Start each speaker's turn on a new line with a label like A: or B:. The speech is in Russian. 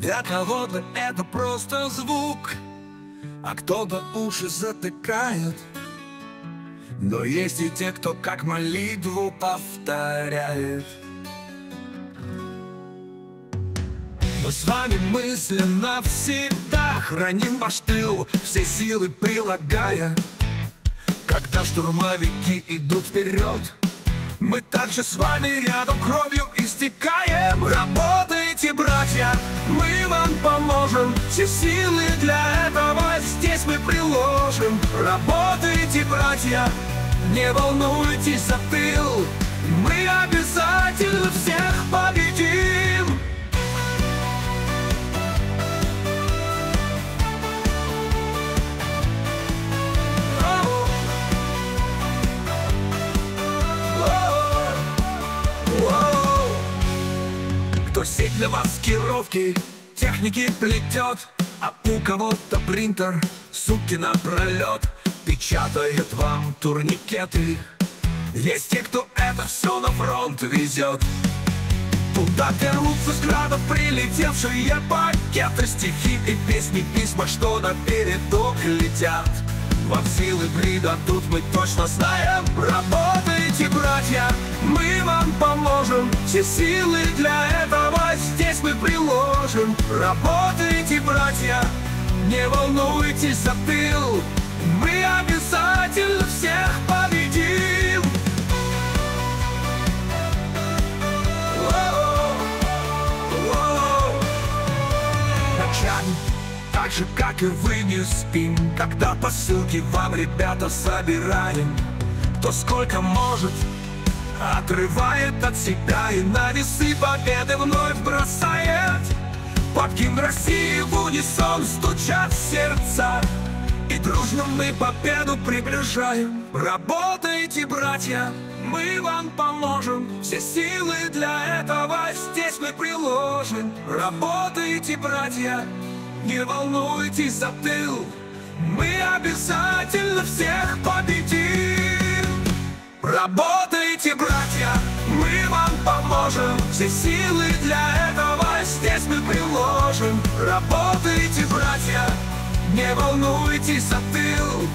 A: Для кого-то это просто звук? А кто-то уши затыкает? Но есть и те, кто как молитву повторяет. Мы с вами мысленно всегда Храним ваш тыл, все силы прилагая. Когда штурмовики идут вперед Мы также с вами рядом кровью истекаем. Работайте, братья, мы вам поможем. Все силы для этого здесь мы приложим. Работайте, братья, не волнуйтесь за тыл Кто для маскировки, техники плетет А у кого-то принтер, сутки напролет Печатает вам турникеты. Есть те, кто это все на фронт везет Туда берутся с градов прилетевшие пакеты. Стихи и песни, письма, что на передок летят. Вам силы придадут, мы точно знаем Работайте, братья, Все силы для этого здесь мы приложим. Работайте, братья, не волнуйтесь за тыл. Мы обязательно всех победим. Ночами, так же, как и вы, не спим. Когда посылки вам, ребята, собираем Кто сколько может, отрывает от себя И на весы победы вновь бросает. Под гимн России в унисон стучат сердца. И дружно мы победу приближаем. Работайте, братья, мы вам поможем. Все силы для этого здесь мы приложим. Работайте, братья, не волнуйтесь за тыл. Мы обязательно всех победим. Работайте, поможем. Все силы для этого здесь мы приложим. Работайте, братья, не волнуйтесь за тыл